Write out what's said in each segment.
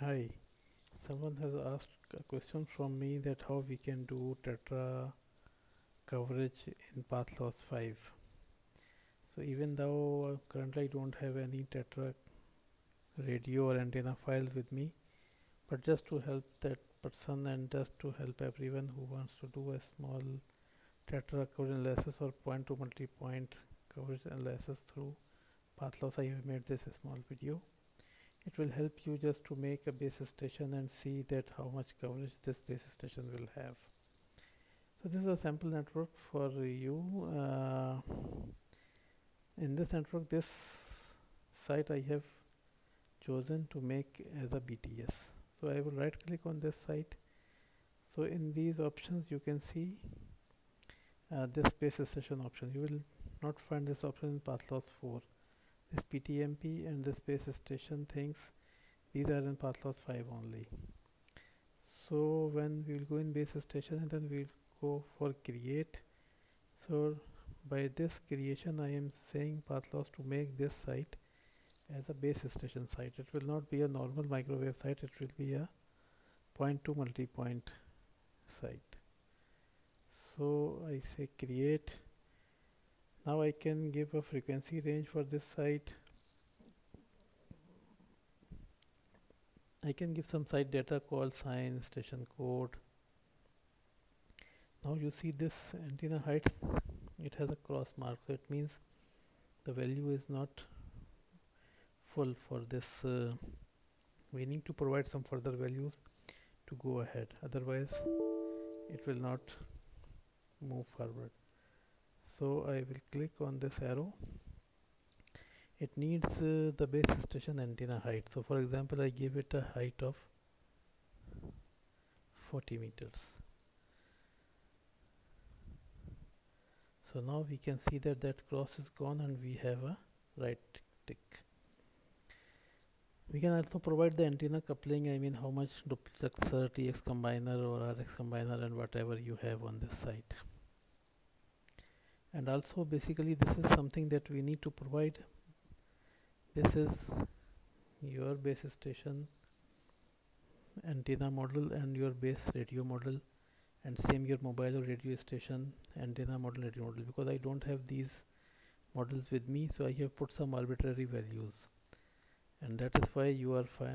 Hi, someone has asked a question from me that how we can do tetra coverage in path loss 5. So even though uh, currently I don't have any tetra radio or antenna files with me, but just to help that person and just to help everyone who wants to do a small tetra coverage analysis or point to multi-point coverage analysis through path loss, I have made this small video it will help you just to make a base station and see that how much coverage this base station will have. So this is a sample network for you. Uh, in this network this site I have chosen to make as a BTS so I will right click on this site. So in these options you can see uh, this base station option. You will not find this option in path loss 4 this PTMP and this base station things these are in path loss 5 only. So when we will go in base station and then we will go for create. So by this creation I am saying path loss to make this site as a base station site. It will not be a normal microwave site it will be a point to multi-point site. So I say create now I can give a frequency range for this site. I can give some site data call sign station code. Now you see this antenna height. It has a cross mark so it means the value is not full for this uh, we need to provide some further values to go ahead. Otherwise it will not move forward so I will click on this arrow. It needs uh, the base station antenna height. So for example I give it a height of 40 meters. So now we can see that that cross is gone and we have a right tick. We can also provide the antenna coupling I mean how much duplexer TX combiner or RX combiner and whatever you have on this site and also basically this is something that we need to provide. This is your base station antenna model and your base radio model and same your mobile or radio station antenna model radio model because I don't have these models with me so I have put some arbitrary values. And that is why you are fi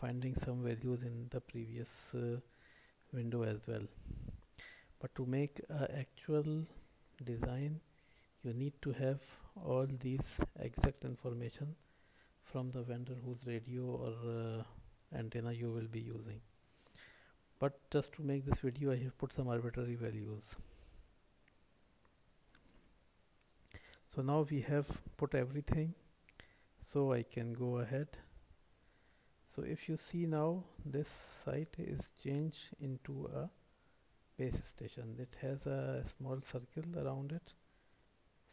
finding some values in the previous uh, window as well. But to make uh, actual design you need to have all these exact information from the vendor whose radio or uh, antenna you will be using. But just to make this video I have put some arbitrary values. So now we have put everything so I can go ahead. So if you see now this site is changed into a base station it has a small circle around it.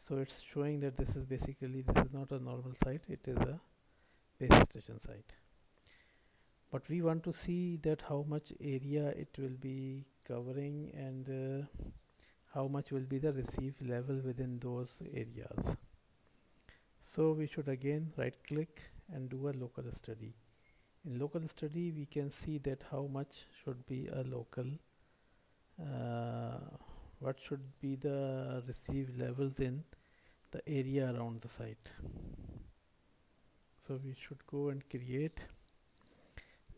So it's showing that this is basically this is not a normal site it is a base station site. But we want to see that how much area it will be covering and uh, how much will be the receive level within those areas. So we should again right click and do a local study. In local study we can see that how much should be a local Uh, what should be the receive levels in the area around the site? So we should go and create.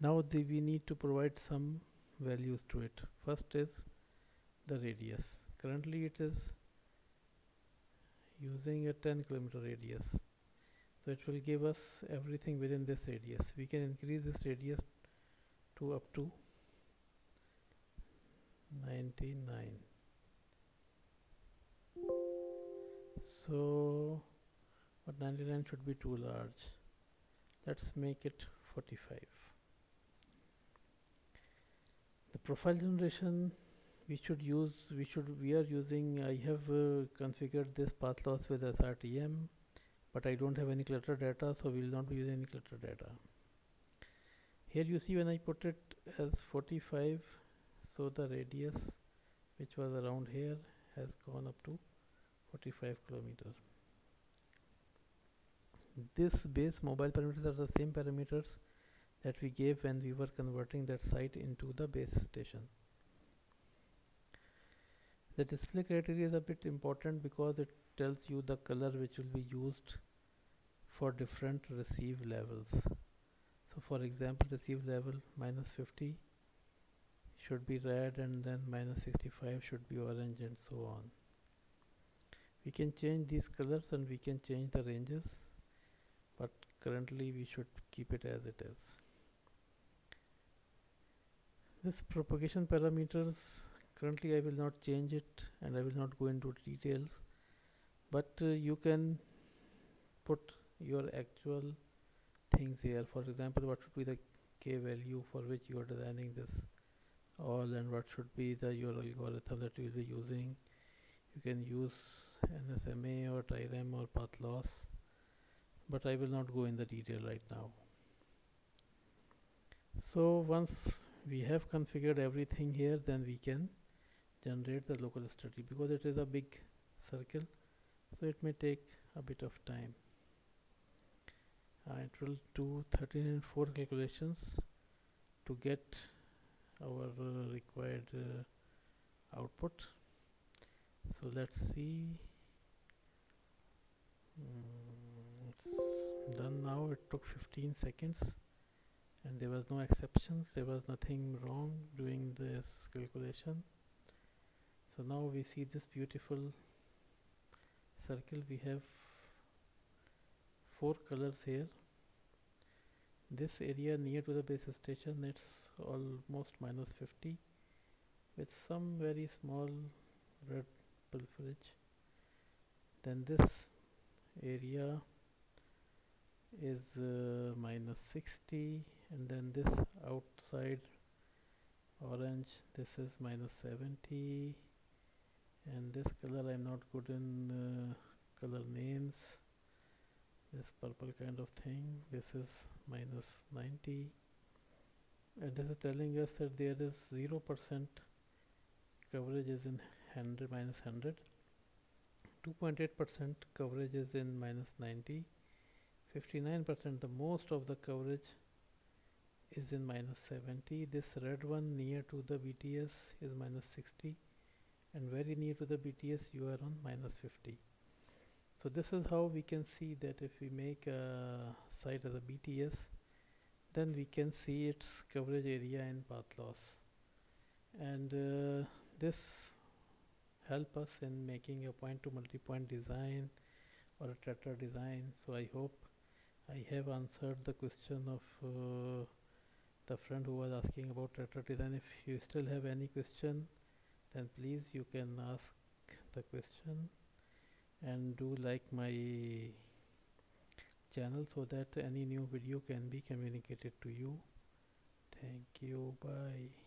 Now the, we need to provide some values to it. First is the radius. Currently it is using a 10 kilometer radius. So it will give us everything within this radius. We can increase this radius to up to 99 so but 99 should be too large. Let's make it 45 the profile generation we should use we should we are using I have uh, configured this path loss with SRTM but I don't have any clutter data so we will not be using any clutter data. Here you see when I put it as 45 so the radius which was around here has gone up to 45 kilometer this base mobile parameters are the same parameters that we gave when we were converting that site into the base station. The display criteria is a bit important because it tells you the color which will be used for different receive levels. So for example receive level minus 50 should be red and then minus 65 should be orange and so on. We can change these colors and we can change the ranges but currently we should keep it as it is. This propagation parameters currently I will not change it and I will not go into details but uh, you can put your actual things here for example what should be the k value for which you are designing this all and what should be the your algorithm that you will be using? You can use NSMA or TIREM or path loss but I will not go in the detail right now. So once we have configured everything here then we can generate the local study because it is a big circle so it may take a bit of time. Uh, it will do 13 and 4 calculations to get our uh, required uh, output. So let's see. Mm, it's done now. It took 15 seconds and there was no exceptions. There was nothing wrong doing this calculation. So now we see this beautiful circle. We have four colors here this area near to the base station it's almost minus 50 with some very small red pilferage. Then this area is uh, minus 60 and then this outside orange this is minus 70 and this color I'm not good in uh, color names this purple kind of thing. This is minus 90 and this is telling us that there is 0% coverage is in 100 minus 100 2.8% coverage is in minus 90 59% the most of the coverage is in minus 70 this red one near to the BTS is minus 60 and very near to the BTS you are on minus 50 so this is how we can see that if we make a site as a BTS then we can see its coverage area and path loss. And uh, this help us in making a point to multi-point design or a tetra design. So I hope I have answered the question of uh, the friend who was asking about tetra design. If you still have any question then please you can ask the question and do like my channel so that any new video can be communicated to you. Thank you. Bye